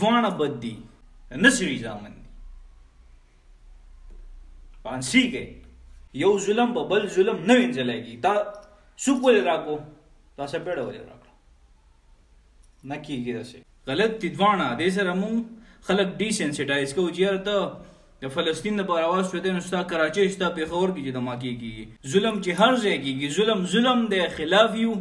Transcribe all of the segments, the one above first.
دواړه بد دي نسوي ځامن دي پانسی کې یو ظلم په بل ظلم نه وینځلېږي تا څوک ولې راکو تا څه پیړه ولې راکړه نه کیږي داسې غلط دي دواړه دې سره مونږ خلک ډي سنسټایز کوو چې یار ته د فلسطین د بار आवाज شو دین ستا کراچۍ ستا پیښور کې چې د ما کیږي ظلم چې هر ځای کیږي ظلم ظلم دی خلاف یو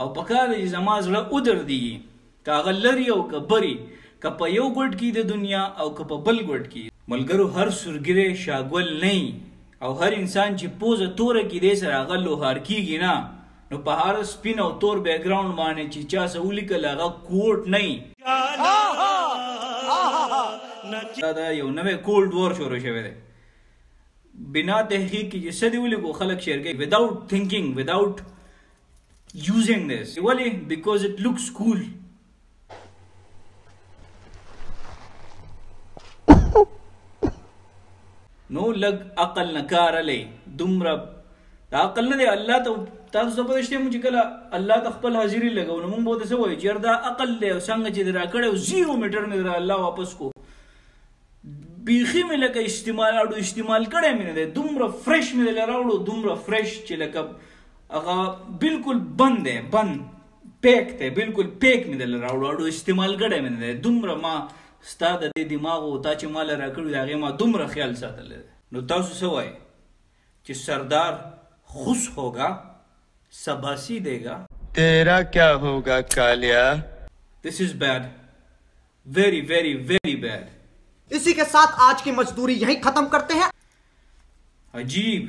او پکار ده چی زما زړه ودردیږی که هغه لری او که بری که په یو ګوټ کی ده دنیا او که په بل ګوټ کی. ملګرو هر سورګیری شاګول نه یی او هر انسان چی پوزه توره کی دی سره هغه لوهار کیږی نه نو په هر سپین او تور بیګراونډ باندی چی چا څه ولیکل هغه کووټ نه یی. دا ده یو نوی کولډ وار شروع شوی دی بنا تحقیق کی چی څه دی ولیکو خلک شیر کوی وداوټ تینکینګ وداوټ using this ولی because it looks cool نو لګ عقل نه کار لې دومره دا عقل نه دی الله ته تاسو ته پوه شئ چې کله الله ته خپل حاضری لګو نو موږ به څه وایو چې دا عقل دی او څنګه چې درا کړو زیرو میټر مې درا الله واپس کو بیخي مې لکه استعمال اړو استعمال کړی مې نه دی دومره فرش مې لراوړو دومره فرش چې لکه هغه بالکل بند دی بند پیک دی بالکل پیک مې دل راوړو اړو استعمال ګړې مې نه دومره ما ستا د دې دماغ او تا چې مال راکړو هغه ما دومره خیال ساتل نو تاسو څه وایي چې سردار خوش ہوگا سباسی دے گا تیرا کیا ہوگا کالیا دس از بیڈ ویری ویری ویری بیڈ اسی کے ساتھ آج کی مزدوری یہیں ختم کرتے ہیں عجیب